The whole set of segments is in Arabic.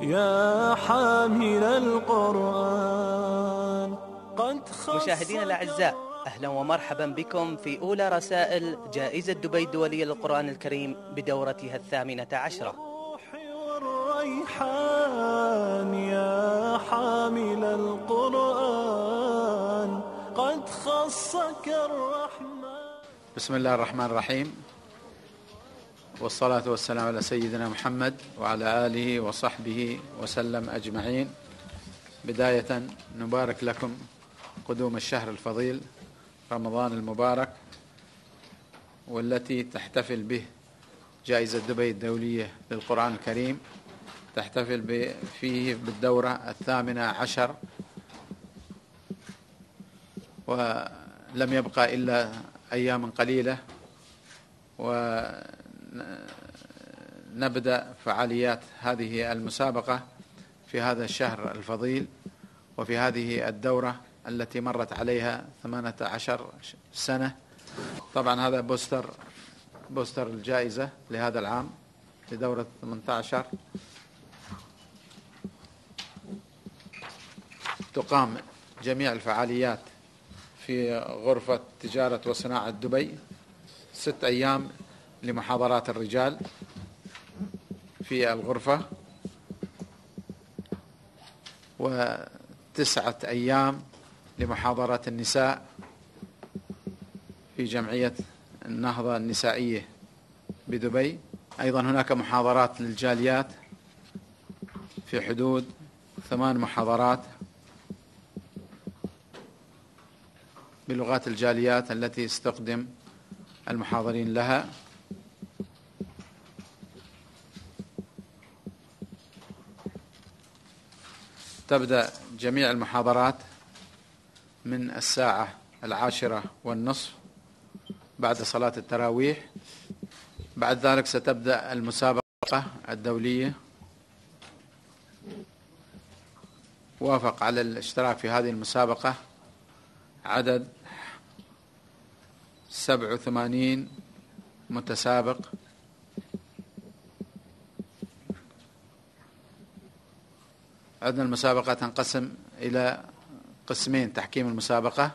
يا حامل القرآن. قد مشاهدينا الأعزاء أهلا ومرحبا بكم في أولى رسائل جائزة دبي الدولية للقرآن الكريم بدورتها الثامنة عشرة. والريحان يا حامل القرآن. قد خصك الرحمن. بسم الله الرحمن الرحيم. والصلاة والسلام على سيدنا محمد وعلى آله وصحبه وسلم أجمعين. بداية نبارك لكم قدوم الشهر الفضيل رمضان المبارك والتي تحتفل به جائزة دبي الدولية للقرآن الكريم تحتفل فيه بالدورة الثامنة عشر. ولم يبقى إلا أيام قليلة ونبدأ فعاليات هذه المسابقة في هذا الشهر الفضيل وفي هذه الدورة التي مرت عليها 18 سنة. طبعا هذا بوستر بوستر الجائزة لهذا العام لدورة 18 تقام جميع الفعاليات في غرفة تجارة وصناعة دبي. ست أيام لمحاضرات الرجال في الغرفة. وتسعة أيام لمحاضرات النساء في جمعية النهضة النسائية بدبي. أيضا هناك محاضرات للجاليات في حدود ثمان محاضرات بلغات الجاليات التي استخدم المحاضرين لها. تبدأ جميع المحاضرات من الساعة العاشرة والنصف بعد صلاة التراويح. بعد ذلك ستبدأ المسابقة الدولية. وافق على الاشتراك في هذه المسابقة عدد سبع وثمانين متسابق عندنا المسابقة تنقسم إلى قسمين تحكيم المسابقة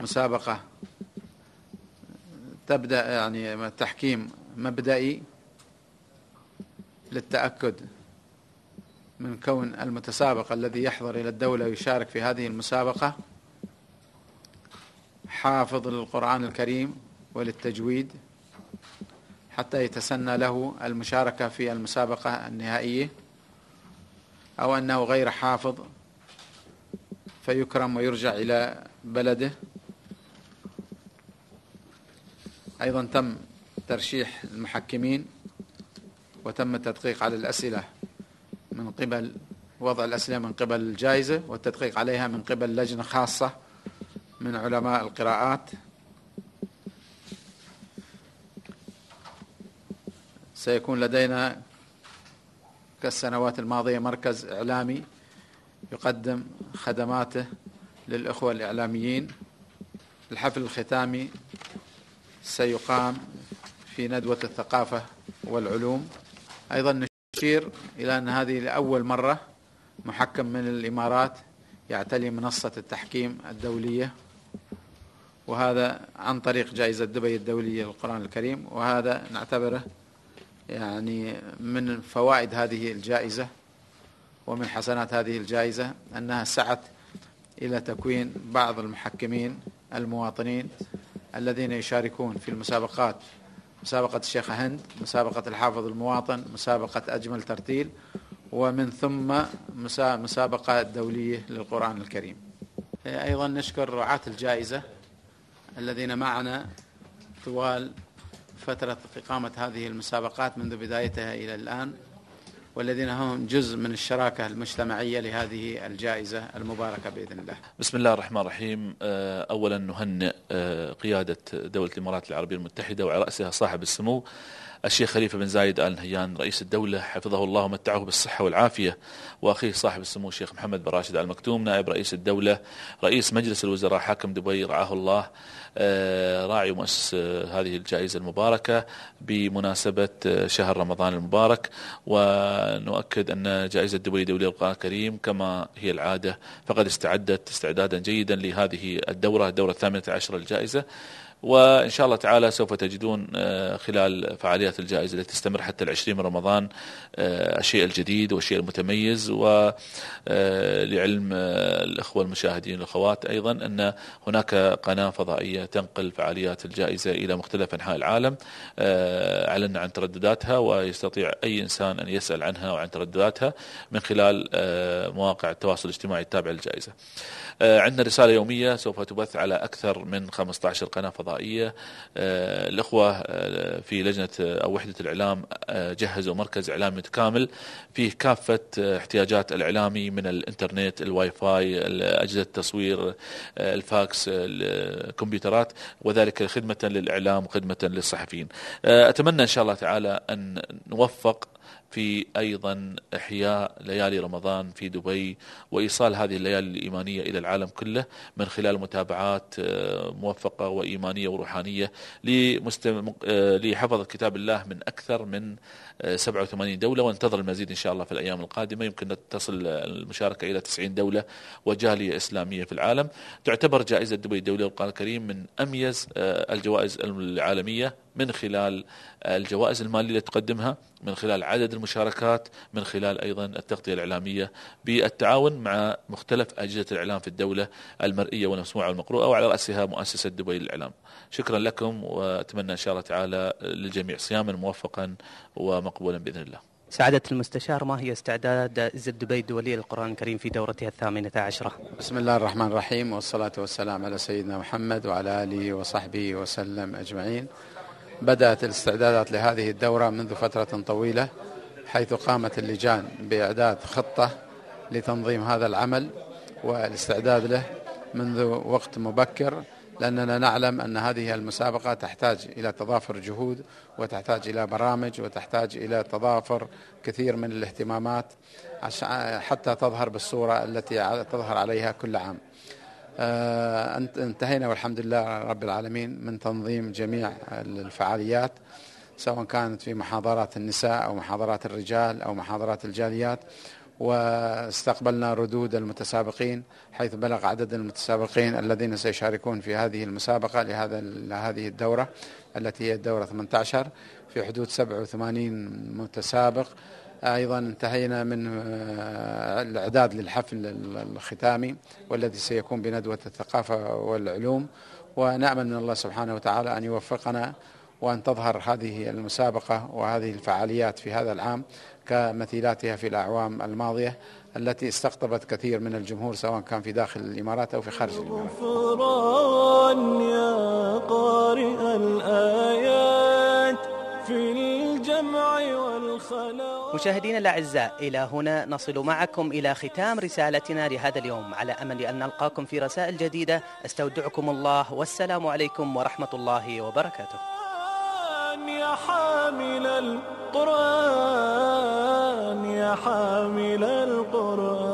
مسابقة تبدأ يعني تحكيم مبدئي للتأكد من كون المتسابق الذي يحضر إلى الدولة ويشارك في هذه المسابقة حافظ للقرآن الكريم وللتجويد حتى يتسنى له المشاركة في المسابقة النهائية. أو أنه غير حافظ فيكرم ويرجع إلى بلده. أيضا تم ترشيح المحكمين وتم التدقيق على الأسئلة من قبل وضع الأسئلة من قبل الجائزة والتدقيق عليها من قبل لجنة خاصة من علماء القراءات. سيكون لدينا كالسنوات الماضية مركز إعلامي يقدم خدماته للإخوة الإعلاميين. الحفل الختامي سيقام في ندوة الثقافة والعلوم. أيضا نشير إلى أن هذه لأول مرة محكم من الإمارات يعتلي منصة التحكيم الدولية وهذا عن طريق جائزة دبي الدولية للقرآن الكريم وهذا نعتبره يعني من فوائد هذه الجائزة ومن حسنات هذه الجائزة أنها سعت إلى تكوين بعض المحكمين المواطنين الذين يشاركون في المسابقات مسابقة الشيخة هند مسابقة الحافظ المواطن مسابقة أجمل ترتيل ومن ثم مسابقة دولية للقرآن الكريم. أيضا نشكر رعاة الجائزة الذين معنا طوال فترة إقامة هذه المسابقات منذ بدايتها إلى الآن والذين هم جزء من الشراكة المجتمعية لهذه الجائزة المباركة بإذن الله. بسم الله الرحمن الرحيم. آه، أولا نهنئ آه، قيادة دولة الإمارات العربية المتحدة وعلى رأسها صاحب السمو الشيخ خليفة بن زايد آل نهيان رئيس الدولة حفظه الله ومتعه بالصحة والعافية وأخيه صاحب السمو الشيخ محمد بن راشد آل مكتوم نائب رئيس الدولة رئيس مجلس الوزراء حاكم دبي رعاه الله آه، راعي ومؤسس آه، هذه الجائزة المباركة بمناسبة آه، شهر رمضان المبارك. ونؤكد أن جائزة دبي دولية القرآن الكريم كما هي العادة فقد استعدت استعدادا جيدا لهذه الدورة الدورة الثامنة عشر الجائزة وإن شاء الله تعالى سوف تجدون آه، خلال فعاليات الجائزة التي تستمر حتى العشرين من رمضان آه، الشيء الجديد والشيء المتميز. ولعلم آه، الأخوة المشاهدين والأخوات أيضا أن هناك قناة فضائية تنقل فعاليات الجائزة إلى مختلف أنحاء العالم أعلنا عن تردداتها ويستطيع أي إنسان أن يسأل عنها وعن تردداتها من خلال مواقع التواصل الاجتماعي التابعة للجائزة. عندنا رسالة يومية سوف تبث على أكثر من 15 قناة فضائية. الفضائية آه، الأخوة آه، في لجنة آه، أو وحدة الإعلام جهزوا مركز إعلامي متكامل فيه كافة احتياجات الإعلامي من الإنترنت الواي فاي أجهزة التصوير الفاكس الكمبيوترات وذلك خدمة للإعلام وخدمة للصحفيين. أتمنى إن شاء الله تعالى أن نوفق في أيضا إحياء ليالي رمضان في دبي وإيصال هذه الليالي الإيمانية إلى العالم كله من خلال متابعات آه، موفقة وإيمانية وروحانية آه، لحفظ كتاب الله من أكثر من 87 آه، دولة وانتظر المزيد إن شاء الله في الأيام القادمة. يمكن تصل المشاركة إلى 90 دولة وجالية إسلامية في العالم. تعتبر جائزة دبي الدولية للقرآن الكريم من أميز الجوائز العالمية. من خلال الجوائز المالية التي تقدمها من خلال عدد المشاركات من خلال أيضا التغطية الإعلامية بالتعاون مع مختلف أجهزة الإعلام في الدولة المرئية والمسموعة والمقروءة وعلى رأسها مؤسسة دبي للإعلام. شكرا لكم وأتمنى إن شاء الله تعالى للجميع صياما موفقا ومقبولا بإذن الله. سعادة المستشار ما هي استعداد زد دبي الدولية للقرآن الكريم في دورتها الثامنة عشرة؟ بسم الله الرحمن الرحيم والصلاة والسلام على سيدنا محمد وعلى آله وصحبه وسلم أجمعين. بدأت الاستعدادات لهذه الدورة منذ فترة طويلة حيث قامت اللجان بإعداد خطة لتنظيم هذا العمل والاستعداد له منذ وقت مبكر لأننا نعلم أن هذه المسابقة تحتاج إلى تضافر جهود وتحتاج إلى برامج وتحتاج إلى تضافر كثير من الاهتمامات حتى تظهر بالصورة التي تظهر عليها كل عام. انتهينا والحمد لله رب العالمين من تنظيم جميع الفعاليات سواء كانت في محاضرات النساء أو محاضرات الرجال أو محاضرات الجاليات واستقبلنا ردود المتسابقين حيث بلغ عدد المتسابقين الذين سيشاركون في هذه المسابقة لهذا لهذه الدورة التي هي الدورة 18 في حدود 87 متسابق. أيضا انتهينا من آه، الإعداد للحفل الختامي والذي سيكون بندوة الثقافة والعلوم. ونأمل من الله سبحانه وتعالى أن يوفقنا وأن تظهر هذه المسابقة وهذه الفعاليات في هذا العام كمثيلاتها في الأعوام الماضية التي استقطبت كثير من الجمهور سواء كان في داخل الإمارات أو في خارج الإمارات. يا قارئ الآيات في الجمع والخلاء. مشاهدينا الأعزاء إلى هنا نصل معكم إلى ختام رسالتنا لهذا اليوم. على أمل أن نلقاكم في رسائل جديدة أستودعكم الله. والسلام عليكم ورحمة الله وبركاته. يا حامل القرآن يا حامل القرآن.